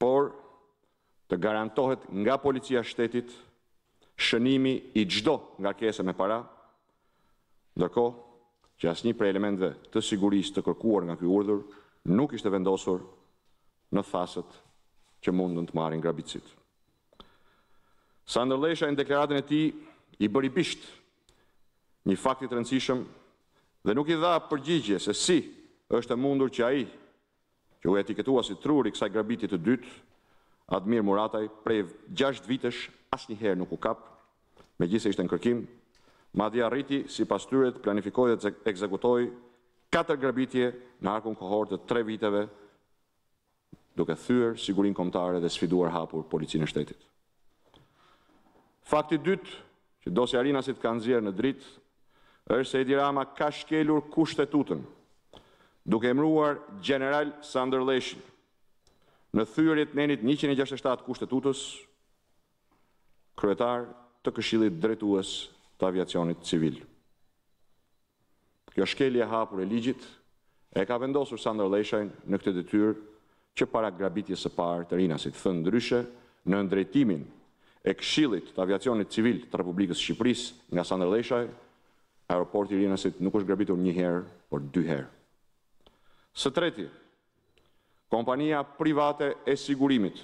por të garantohet nga Policia e Shtetit shënimi i çdo ngarkese me para, ndërkohë që asnjë prej elementëve të sigurisë të kërkuar nga ky urdhër nuk ishte vendosur në thasët që mundën të marrin grabitësit. Sandër Lleshaj në deklaratën e tij i bëri bisht një fakti të rëndësishëm dhe nuk i dha përgjigje se si është e mundur që ai që u etiketua si truri i kësaj grabitje të dytë, Admir Murataj prej gjashtë vitesh asnjëherë nuk u kap, megjithëse ishte në kërkim, madje arriti, sipas tyre, të planifikojë dhe të ekzekutojë katër grabitje në harkun kohor të tre viteve, duke thyer sigurinë kombëtare dhe sfiduar hapur Policinë e Shtetit. Fakti i dytë që dosja e Rinasit ka nxjerrë në dritë është se Edi Rama ka shkelur Kushtetutën, duke emëruar gjeneral Sandër Lleshin, në thyerje të nenit njëqind e gjashtëdhjetë e shtatë të Kushtetutës, kryetar të Këshillit Drejtues të Aviacionit Civil. Kjo shkelje e hapur e ligjit e ka vendosur Sandër Lleshajn në këtë detyrë që para grabitjes së parë të Rinasit, thënë ndryshe nën drejtimin e Këshillit të Aviacionit Civil të Republikës së Shqipërisë nga Sandër Lleshaj, aeroporti i Rinasit nuk është grabitur një herë, por dy herë. Së treti, kompania private e sigurimit,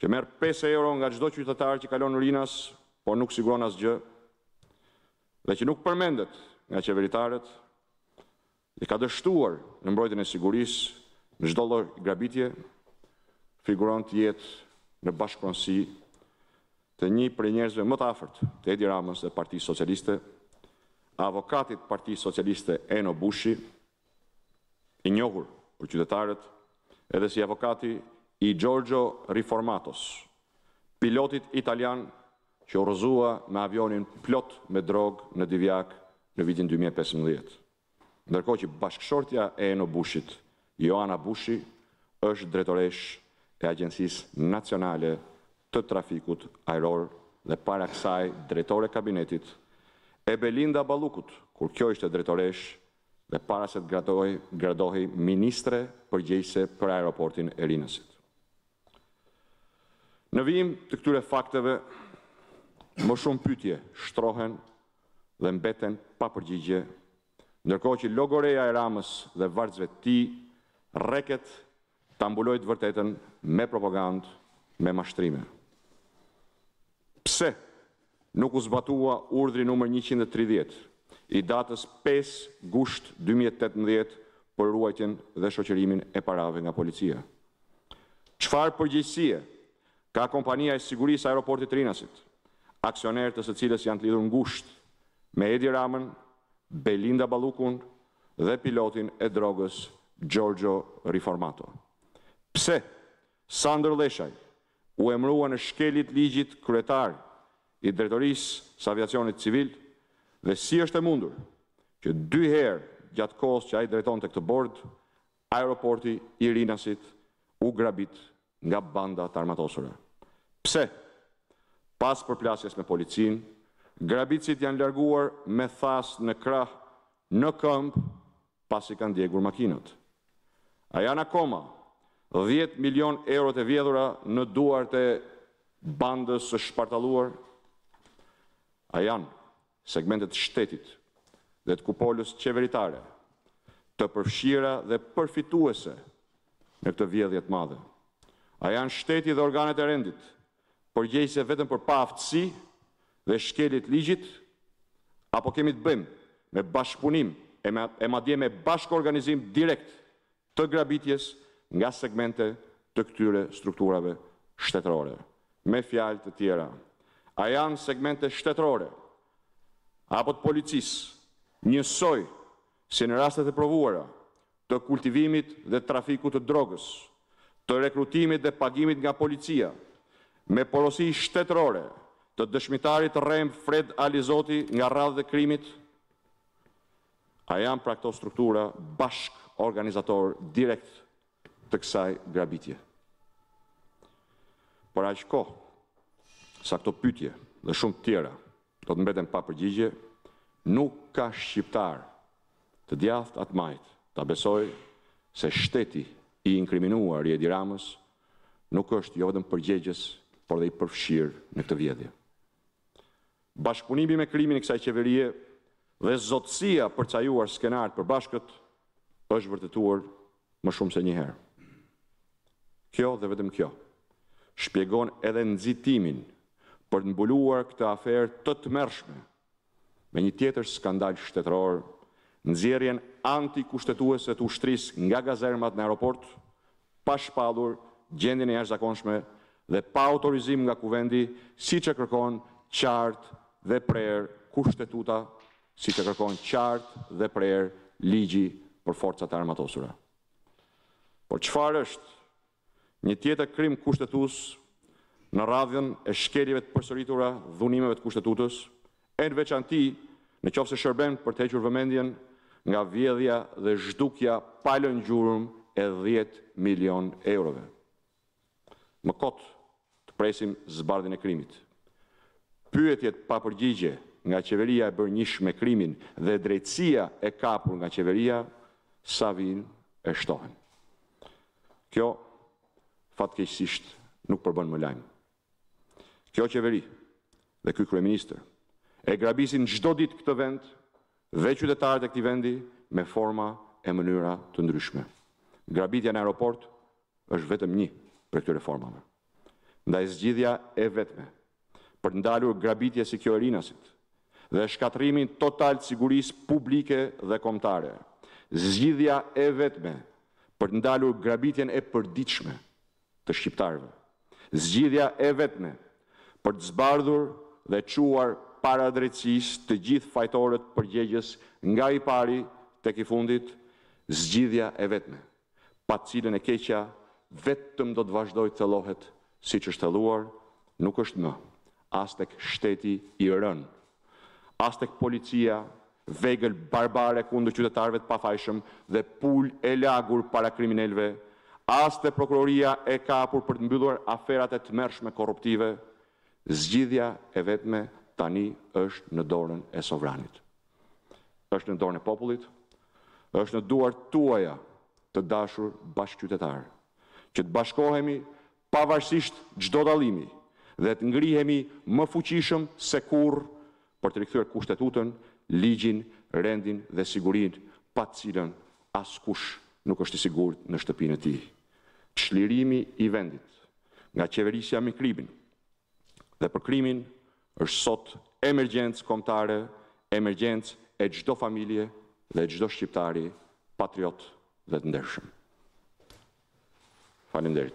që merr pesë euro nga çdo qytetar që kalon në Rinas, por nuk siguron asgjë, dhe që nuk përmendet nga qeveritarët, dhe ka dështuar në mbrojtjen e sigurisë në çdo lloj grabitje, figuron të jetë në bashkëpronësi të një prej njerëzve më të afërt të Edi Ramës dhe Partisë Socialiste, avokatit të Partisë Socialiste Eno Bushi, i njohur për qytetarët edhe si avokati i Giorgio Riformatos, pilotit italian që u rrëzua me avionin plot me drogë në Divjakë në vitin dy mijë e pesëmbëdhjetë, ndërkohë që bashkëshortja e Eno Bushit, Joana Bushi, është drejtoreshë e Agjencisë Nacionale të Trafikut Ajror dhe para kësaj drejtore e kabinetit e Belinda Ballukut, kur kjo ishte drejtoreshë dhe para se të gradohej ministre përgjegjëse për aeroportin e Rinasit. Në vijim të këtyre fakteve, më shumë pyetje shtrohen dhe mbeten pa përgjigje, ndërkohë që logoreja e Ramës dhe vartësve të tij rreket Ta mbulojë të vërtetën me propagandë, me mashtrime. Pse nuk u zbatua urdhri numër njëqind e tridhjetë i datës pesë gusht dy mijë e tetëmbëdhjetë për ruajtjen dhe shoqërimin e parave nga policia? Çfarë përgjegjësie ka kompania e sigurisë e Aeroportit të Rinasit, aksionerë të së cilës janë të lidhur ngushtë me Edi Ramën, Belinda Ballukun dhe pilotin e drogës Xhorxho Riformato. Pse Sandër Lleshaj u emërua në shkelje të ligjit kryetar i Drejtorisë së Aviacionit Civil dhe si është e mundur që dy herë gjatë kohës që ai drejtonte këtë bord Aeroporti i Rinasit u grabit nga banda të armatosura. Pse? Pas përplasjes me policinë, grabitësit janë larguar me thasë në krah, në këmbë, pasi kanë djegur makinat. A janë akoma dhjetë milionë eurot e vjedhura në duart e bandës së shpartalluar? A janë? segmente të shtetit dhe të kupolës qeveritare të përfshira dhe përfituese në këtë vjedhje të madhe. A janë shteti dhe organet e rendit përgjegjëse vetëm për paaftësi dhe shkelje të ligjit, apo kemi të bëjmë me bashkëpunim e madje me bashkëorganizim direkt të grabitjes nga segmente të këtyre strukturave shtetërore. Me fjalë të tjera, a janë segmente shtetërore apo të policisë njësoj si në rastet e provuara të kultivimit dhe trafikut të drogës, të rekrutimit dhe pagimit nga policia me porosi shtetërore të dëshmitarit të rremë Fred Alizoti nga radhët e krimit? A janë pra këto struktura bashkë-organizatorë direkt të kësaj grabitje? Për aq kohë sa këto pyetje dhe shumë të tjera do të mbeten pa përgjigje, nuk ka shqiptar të djathtë a të majtë të besojë se shteti i inkriminuar i Edi Ramës nuk është jo vetëm përgjegjës, por dhe i përfshirë në këtë vjedhje. Bashkëpunimi me krimin e kësaj qeverie dhe zotësia për t'sajuar skenarë të përbashkët është vërtetuar më shumë se një herë. Kjo dhe vetëm kjo shpjegon edhe nxitimin për të mbuluar këtë aferë të tmerrshme me një tjetër skandal shtetëror, nxjerrjen antikushtetuese të ushtrisë nga kazermat në aeroport pa shpallur gjendjen e jashtëzakonshme dhe pa autorizim nga Kuvendi, siç e kërkon qartë dhe prerë Kushtetuta, siç e kërkon qartë dhe prerë Ligji për Forcat e Armatosura. Por çfarë është një tjetër krim kushtetues në radhën e shkeljeve të përsëritura dhunimeve të Kushtetutës, e në veçanti në qoftë se shërben për të hequr vëmendjen nga vjedhja dhe zhdukja pa lënë gjurmë e dhjetë milionë eurove. Më kot të presim zbardhjen e krimit. Pyetjet pa përgjigje nga qeveria e bërë njësh me krimin dhe drejtësia e kapur nga qeveria sa vijnë e shtohen. Kjo fatkeqësisht nuk përbën më lajm. Kjo qeveri dhe ky kryeministër e grabisin çdo ditë këtë vend dhe qytetarët e këtij vendi me forma e mënyra të ndryshme. Grabitja në aeroport është vetëm një prej këtyre formave. Ndaj zgjidhja e vetme për të ndalur grabitje si kjo e Rinasit dhe shkatërrimin total të sigurisë publike dhe kombëtare, zgjidhja e vetme për të ndalur grabitjen e përditshme të shqiptarëve. Zgjidhja e vetme për të zbardhur dhe çuar para drejtësisë të gjithë fajtorët përgjegjës nga i pari tek i fundit, zgjidhja e vetme, pa të cilën e keqja vetëm do të vazhdojë të thellohet siç është thelluar, nuk është më, as tek shteti i rënë as tek policia, vegël barbare kundër qytetarëve të pafajshëm dhe pulë e lagur para kriminelëve, as te prokuroria e kapur për të mbyllur aferat e tmerrshme korruptive, zgjidhja e vetme tani është në dorën e sovranit. Është në dorën e popullit, është në duart tuaja të dashur bashkëqytetarë, që të bashkohemi pavarësisht çdo dallimi dhe të ngrihemi më fuqishëm se kurrë për të rikthyer Kushtetutën, ligjin, rendin dhe sigurinë pa të cilën askush nuk është i sigurt në shtëpinë e tij. Çlirimi i vendit nga qeverisja me krimin dhe për krimin është sot emergjencë kombëtare, emergjencë e çdo familje dhe çdo shqiptari patriot dhe të ndershëm. Faleminderit.